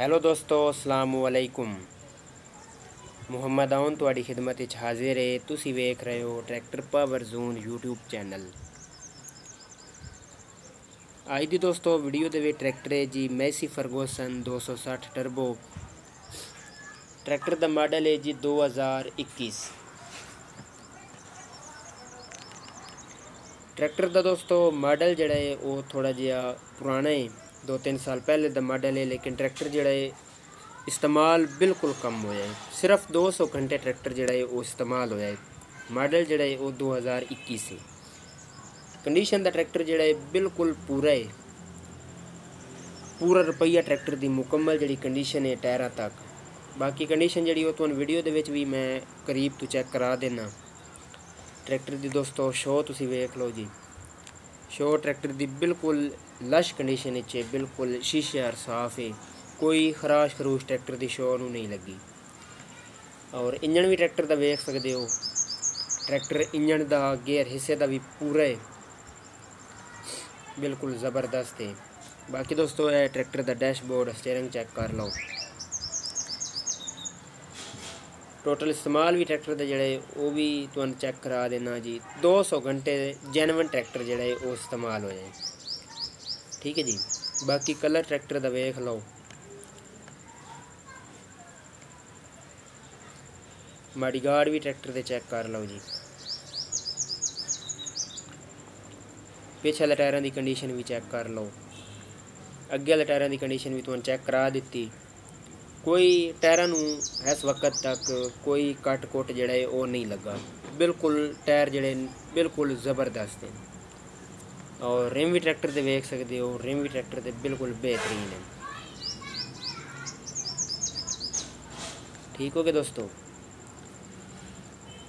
Hello ਦੋਸਤੋ, ਅਸਲਾਮ ਵਾਲੇਕੁਮ ਮੁਹੰਮਦ ਆਉਨ ਤੁਹਾਡੀ ਖਿਦਮਤ ਵਿੱਚ ਹਾਜ਼ਰ ਹੈ। ਤੁਸੀਂ ਵੇਖ ਰਹੇ ਹੋ tractor power zone YouTube channel. ਅੱਜ ਦੀ ਦੋਸਤੋ ਵੀਡੀਓ ਦੇ ਵਿੱਚ ਟਰੈਕਟਰ ਹੈ ਜੀ ਮੈਸੀ ਫਰਗੂਸਨ 260 ਟਰਬੋ। ਟਰੈਕਟਰ ਦਾ ਮਾਡਲ ਹੈ ਜੀ 2021 ਟਰੈਕਟਰ ਦਾ ਦੋਸਤੋ ਮਾਡਲ ਜਿਹੜਾ ਹੈ ਉਹ ਥੋੜਾ ਜਿਹਾ ਪੁਰਾਣਾ ਹੈ। ਦੋ ਤਿੰਨ ਸਾਲ ਪਹਿਲੇ ਦਾ ਮਾਡਲ ਹੈ, ਲੇਕਿਨ ਟਰੈਕਟਰ ਜਿਹੜਾ ਹੈ ਇਸਤੇਮਾਲ ਬਿਲਕੁਲ ਕਮ ਹੋਇਆ ਹੈ। ਸਿਰਫ 200 ਘੰਟੇ ਟਰੈਕਟਰ ਜਿਹੜਾ ਹੈ ਉਹ ਇਸਤੇਮਾਲ ਹੋਇਆ ਹੈ। ਮਾਡਲ ਜਿਹੜਾ ਹੈ ਉਹ 2021 ਹੈ ਕੰਡੀਸ਼ਨ ਦਾ ਟਰੈਕਟਰ ਜਿਹੜਾ ਹੈ ਬਿਲਕੁਲ ਪੂਰਾ ਹੈ। ਪੂਰਾ ਰੁਪਈਆ ਟਰੈਕਟਰ ਦੀ ਮੁਕੰਮਲ ਜਿਹੜੀ ਕੰਡੀਸ਼ਨ ਹੈ, ਟਾਇਰਾਂ ਤੱਕ। ਬਾਕੀ ਕੰਡੀਸ਼ਨ ਜਿਹੜੀ ਉਹ ਤੁਹਾਨੂੰ ਵੀਡੀਓ ਦੇ ਵਿੱਚ ਵੀ ਮੈਂ ਕਰੀਬ ਤੋਂ ਚੈੱਕ ਕਰਾ ਦੇਣਾ ਟਰੈਕਟਰ ਦੀ ਦੋਸਤੋ ਸ਼ੋ ਤੁਸੀਂ ਵੇਖ ਲਓ ਜੀ। ਸ਼ੋ ਟਰੈਕਟਰ ਦੀ ਬਿਲਕੁਲ ਲਸ਼ ਕੰਡੀਸ਼ਨ ਵਿੱਚ ਹੈ, ਬਿਲਕੁਲ ਸ਼ੀਸ਼ਾ ਸਾਫ਼ ਹੈ, ਕੋਈ ਖਰਾਸ਼ ਖਰੂਸ਼ ਟਰੈਕਟਰ ਦੀ ਸ਼ੋ ਨੂੰ ਨਹੀਂ ਲੱਗੀ। ਔਰ ਇੰਜਨ ਵੀ ਟਰੈਕਟਰ ਦਾ ਵੇਖ ਸਕਦੇ ਹੋ, ਟਰੈਕਟਰ ਇੰਜਣ ਦਾ ਗੇਅਰ ਹਿੱਸੇ ਦਾ ਵੀ ਪੂਰਾ ਹੈ, ਬਿਲਕੁਲ ਜ਼ਬਰਦਸਤ ਹੈ। ਬਾਕੀ ਦੋਸਤੋ, ਇਹ ਟਰੈਕਟਰ ਦਾ ਡੈਸ਼ਬੋਰਡ ਸਟੀਅਰਿੰਗ ਚੈੱਕ ਕਰ ਲਓ। ਟੋਟਲ ਇਸਤੇਮਾਲ ਵੀ ਟਰੈਕਟਰ ਦੇ ਜਿਹੜੇ, ਉਹ ਵੀ ਤੁਹਾਨੂੰ ਚੈੱਕ ਕਰਾ ਦੇਣਾ ਜੀ। 200 ਘੰਟੇ ਜੈਨੂਇਨ ਟਰੈਕਟਰ ਜਿਹੜੇ, ਉਹ ਇਸਤੇਮਾਲ ਹੋਏ ਠੀਕ ਹੈ ਜੀ? ਬਾਕੀ ਕਲਰ ਟਰੈਕਟਰ ਦਾ ਵੇਖ ਲਓ। ਮਾੜੀ ਗਾਰਡ ਵੀ ਟਰੈਕਟਰ ਦੇ ਚੈੱਕ ਕਰ ਲਓ ਜੀ। ਪਿਛਲੇ ਟਾਇਰਾਂ ਦੀ ਕੰਡੀਸ਼ਨ ਵੀ ਚੈੱਕ ਕਰ ਲਓ। ਅੱਗੇ ਵਾਲੇ ਟਾਇਰਾਂ ਦੀ ਕੰਡੀਸ਼ਨ ਵੀ ਤੁਹਾਨੂੰ ਚੈੱਕ ਕਰਾ ਦਿੱਤੀ। ਕੋਈ ਟਾਇਰਾਂ ਨੂੰ ਇਸ ਵਕਤ ਤੱਕ ਕੋਈ ਕੱਟ ਕੁੱਟ ਜਿਹੜਾ ਹੈ ਉਹ ਨਹੀਂ ਲੱਗਾ। ਬਿਲਕੁਲ ਟਾਇਰ ਜਿਹੜੇ ਬਿਲਕੁਲ ਜ਼ਬਰਦਸਤ ਨੇ। ਔਰ ਰਿਮ ਵੀ ਟਰੈਕਟਰ ਦੇ ਵੇਖ ਸਕਦੇ ਹੋ ਰਿਮ ਵੀ ਟਰੈਕਟਰ ਦੇ ਬਿਲਕੁਲ ਬਿਹਤਰੀਨ ਹੈ ਠੀਕ ਹੋ ਗਿਆ ਦੋਸਤੋ?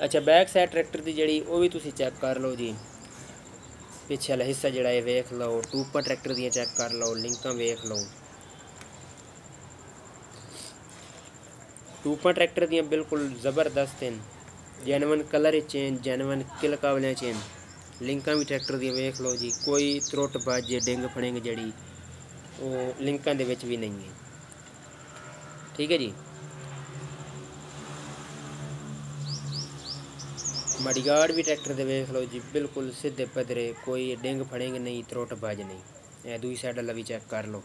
ਅੱਛਾ ਬੈਕ ਸਾਈਡ ਟਰੈਕਟਰ ਦੀ ਜਿਹੜੀ, ਉਹ ਵੀ ਤੁਸੀਂ ਚੈੱਕ ਕਰ ਲਓ ਜੀ। ਪਿੱਛੇ ਵਾਲਾ ਹਿੱਸਾ ਜਿਹੜਾ ਇਹ ਵੇਖ ਲਓ। ਟੂਪਾਂ ਟਰੈਕਟਰ ਦੀਆਂ ਚੈੱਕ ਕਰ ਲਓ, ਲਿੰਕਾਂ ਵੇਖ ਲਓ। ਟੂਪਾਂ ਟਰੈਕਟਰ ਦੀਆਂ ਬਿਲਕੁਲ ਜ਼ਬਰਦਸਤ ਹਨ ਜੈਨੂਇਨ ਕਲਰ ਚੇਂਜ ਜੈਨੂਇਨ ਕਿਲ ਕਾਬਲਿਆਂ ਚੇਂਜ ਲਿੰਕਾਂ ਵੀ ਟਰੈਕਟਰ ਦੀਆਂ, ਵੇਖ ਲਓ ਜੀ, ਕੋਈ ਤਰੁੱਟ ਬਾਜੇ, ਡਿੰਗ ਫੜਿੰਗ ਜਿਹੜੀ, ਉਹ ਲਿੰਕਾਂ ਦੇ ਵਿੱਚ ਵੀ ਨਹੀਂ ਹੈ। ਠੀਕ ਹੈ ਜੀ? ਮੜੀਗਾੜ ਵੀ ਟਰੈਕਟਰ ਦੇ ਵੇਖ ਲਓ ਜੀ, ਬਿਲਕੁਲ ਸਿੱਧੇ ਪਦਰੇ ਕੋਈ ਡਿੰਗ ਫੜਿੰਗ ਨਹੀਂ, ਤਰੁੱਟ ਬਾਜ ਨਹੀਂ। ਇਹ ਦੂਈ ਸਾਈਡ ਵਾਲਾ ਵੀ ਚੈੱਕ ਕਰ ਲਓ।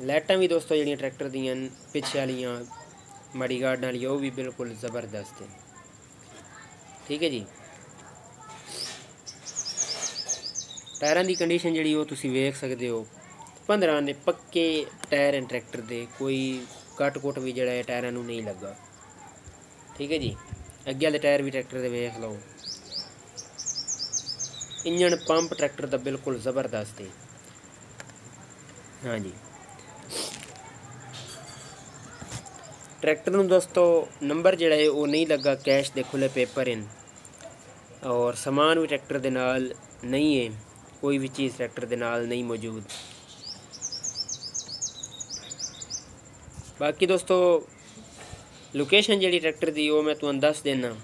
ਲਾਈਟਾਂ ਵੀ ਦੋਸਤੋ ਜਿਹੜੀਆਂ ਟਰੈਕਟਰ ਦੀਆਂ ਪਿੱਛੇ ਵਾਲੀਆਂ, ਮੜੀ ਗਾਰਡ ਵਾਲੀ, ਉਹ ਵੀ ਬਿਲਕੁਲ ਜ਼ਬਰਦਸਤ ਹੈ ਠੀਕ ਹੈ ਜੀ? ਟਾਇਰਾਂ ਦੀ ਕੰਡੀਸ਼ਨ ਜਿਹੜੀ ਉਹ ਤੁਸੀਂ ਵੇਖ ਸਕਦੇ ਹੋ। 15 ਨੇ ਪੱਕੇ ਟਾਇਰ ਹਨ ਟਰੈਕਟਰ ਦੇ, ਕੋਈ ਕੱਟ ਕੁੱਟ ਵੀ ਜਿਹੜਾ ਹੈ ਟਾਇਰਾਂ ਨੂੰ ਨਹੀਂ ਲੱਗਾ। ਠੀਕ ਹੈ ਜੀ? ਅੱਗੇ ਵਾਲੇ ਟਾਇਰ ਵੀ ਟਰੈਕਟਰ ਦੇ ਵੇਖ ਲਓ। ਇੰਜਣ ਪੰਪ ਟਰੈਕਟਰ ਦਾ ਬਿਲਕੁਲ ਜ਼ਬਰਦਸਤ ਹੈ ਹਾਂਜੀ ਟਰੈਕਟਰ ਨੂੰ ਦੋਸਤੋ, ਨੰਬਰ ਜਿਹੜਾ ਹੈ ਉਹ ਨਹੀਂ ਲੱਗਾ, ਕੈਸ਼ ਦੇ ਖੁੱਲੇ ਪੇਪਰ ਹਨ ਔਰ ਸਮਾਨ ਵੀ ਟਰੈਕਟਰ ਦੇ ਨਾਲ ਨਹੀਂ ਹੈ, ਕੋਈ ਵੀ ਚੀਜ਼ ਟਰੈਕਟਰ ਦੇ ਨਾਲ ਨਹੀਂ ਮੌਜੂਦ। ਬਾਕੀ ਦੋਸਤੋ ਲੋਕੇਸ਼ਨ ਜਿਹੜੀ ਟਰੈਕਟਰ ਦੀ, ਉਹ ਮੈਂ ਤੁਹਾਨੂੰ ਦੱਸ ਦੇਣਾ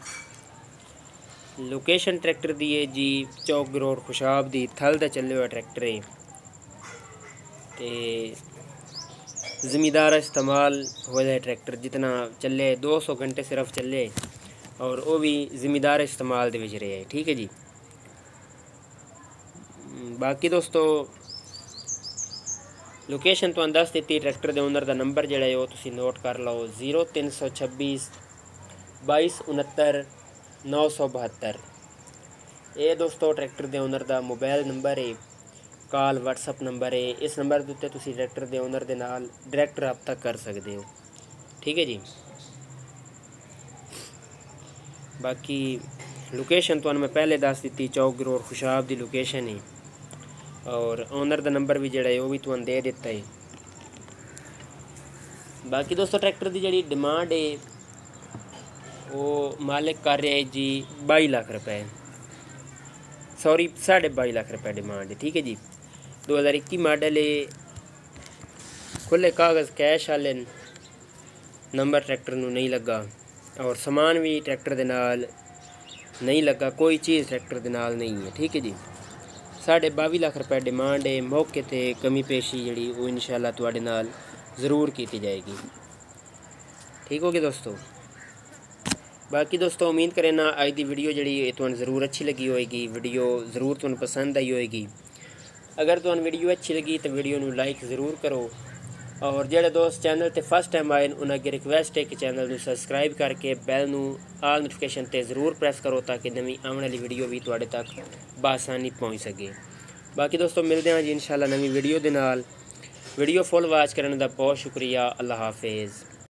ਲੋਕੇਸ਼ਨ ਟਰੈਕਟਰ ਦੀ ਹੈ ਜੀ, ਚੌਕ ਰੋਡ ਖੁਸ਼ਾਬ ਦੀ, ਥਲ ਦਾ ਚੱਲੇ ਹੋਇਆ ਟਰੈਕਟਰ ਹੈ। ਤੇ ज़मींदार इस्तेमाल हो जाए ट्रैक्टर जितना चले 200 घंटे सिर्फ चले और वो भी ज़मींदार इस्तेमाल ਦੇ ਵਿੱਚ ਰਿਹਾ ਠੀਕ ਹੈ ਜੀ ਬਾਕੀ ਦੋਸਤੋ ਲੋਕੇਸ਼ਨ ਤੁਹਾਨੂੰ ਦੱਸ ਦਿੱਤੀ ਟਰੈਕਟਰ ਦੇ ਓਨਰ ਦਾ ਨੰਬਰ ਜਿਹੜਾ ਹੈ ਉਹ ਤੁਸੀਂ ਨੋਟ ਕਰ ਲਓ 0326 2269 972 ਇਹ ਦੋਸਤੋ ਟਰੈਕਟਰ ਦੇ ਓਨਰ ਦਾ ਮੋਬਾਈਲ ਨੰਬਰ ਹੈ ਕਾਲ WhatsApp ਨੰਬਰ ਹੈ। ਇਸ ਨੰਬਰ ਦੇ ਉੱਤੇ ਤੁਸੀਂ ਟਰੈਕਟਰ ਦੇ ਓਨਰ ਦੇ ਨਾਲ ਡਾਇਰੈਕਟ ਰਾਬਤਾ ਕਰ ਸਕਦੇ ਹੋ। ਠੀਕ ਹੈ ਜੀ? ਬਾਕੀ ਲੋਕੇਸ਼ਨ ਤੁਹਾਨੂੰ ਮੈਂ ਪਹਿਲੇ ਦੱਸ ਦਿੱਤੀ, ਚੌਕ ਰੋਡ ਖੁਸ਼ਾਬ ਦੀ ਲੋਕੇਸ਼ਨ ਹੈ। ਔਰ ਓਨਰ ਦਾ ਨੰਬਰ ਵੀ ਜਿਹੜਾ ਹੈ ਉਹ ਵੀ ਤੁਹਾਨੂੰ ਦੇ ਦਿੱਤਾ ਹੈ। ਬਾਕੀ ਦੋਸਤੋ ਟਰੈਕਟਰ ਦੀ ਜਿਹੜੀ ਡਿਮਾਂਡ ਹੈ, ਉਹ ਮਾਲਿਕ ਕਰ ਰਿਹਾ ਹੈ ਜੀ 22 ਲੱਖ ਰੁਪਏ। ਸੌਰੀ 22.5 ਲੱਖ ਰੁਪਏ ਡਿਮਾਂਡ ਹੈ, ਠੀਕ ਹੈ ਜੀ। 2021 ਮਾਡਲ ਹੈ ਖੁੱਲੇ ਕਾਗਜ਼ ਕੈਸ਼ ਵਾਲੇ ਨੰਬਰ ਟਰੈਕਟਰ ਨੂੰ ਨਹੀਂ ਲੱਗਾ। ਔਰ ਸਮਾਨ ਵੀ ਟਰੈਕਟਰ ਦੇ ਨਾਲ ਨਹੀਂ ਲੱਗਾ, ਕੋਈ ਚੀਜ਼ ਟਰੈਕਟਰ ਦੇ ਨਾਲ ਨਹੀਂ ਹੈ, ਠੀਕ ਹੈ ਜੀ। ਸਾਡੇ 22 ਲੱਖ ਰੁਪਏ ਡਿਮਾਂਡ ਹੈ ਮੌਕੇ ਤੇ ਕਮੀ ਪੇਸ਼ੀ ਜਿਹੜੀ ਉਹ ਇਨਸ਼ਾਅੱਲਾ ਤੁਹਾਡੇ ਨਾਲ ਜ਼ਰੂਰ ਕੀਤੀ ਜਾਏਗੀ। ਠੀਕ ਹੋ ਗਿਆ ਦੋਸਤੋ? ਬਾਕੀ ਦੋਸਤੋ ਉਮੀਦ ਕਰੇ ਨਾ ਅੱਜ ਦੀ ਵੀਡੀਓ ਜਿਹੜੀ ਇਹ ਤੁਹਾਨੂੰ ਜ਼ਰੂਰ ਅੱਛੀ ਲੱਗੀ ਹੋਏਗੀ ਵੀਡੀਓ ਜ਼ਰੂਰ ਤੁਹਾਨੂੰ ਪਸੰਦ ਆਈ ਹੋਏਗੀ ਅਗਰ ਤੁਹਾਨੂੰ ਵੀਡੀਓ ਅੱਛੀ ਲੱਗੀ ਤਾਂ ਵੀਡੀਓ ਨੂੰ ਲਾਈਕ ਜ਼ਰੂਰ ਕਰੋ ਔਰ ਜਿਹੜੇ ਦੋਸਤ ਚੈਨਲ ਤੇ ਫਸਟ ਟਾਈਮ ਆਏ ਨੇ ਉਹਨਾਂ ਅੱਗੇ ਰਿਕਵੈਸਟ ਹੈ ਕਿ ਚੈਨਲ ਨੂੰ ਸਬਸਕ੍ਰਾਈਬ ਕਰਕੇ ਬੈਲ ਨੂੰ ਆਲ ਨੋਟੀਫਿਕੇਸ਼ਨ ਤੇ ਜ਼ਰੂਰ ਪ੍ਰੈਸ ਕਰੋ ਤਾਂ ਕਿ ਨਵੀਂ ਆਉਣ ਵਾਲੀ ਵੀਡੀਓ ਵੀ ਤੁਹਾਡੇ ਤੱਕ ਬਾਸਾਨੀ ਪਹੁੰਚ ਸਕੇ ਬਾਕੀ ਦੋਸਤੋ ਮਿਲਦੇ ਹਾਂ ਜੀ ਇਨਸ਼ਾਅੱਲਾ ਨਵੀਂ ਵੀਡੀਓ ਦੇ ਨਾਲ ਵੀਡੀਓ ਫੁੱਲ ਵਾਚ ਕਰਨ ਦਾ ਬਹੁਤ ਸ਼ੁਕਰੀਆ ਅੱਲਾਹ ਹਾਫਿਜ਼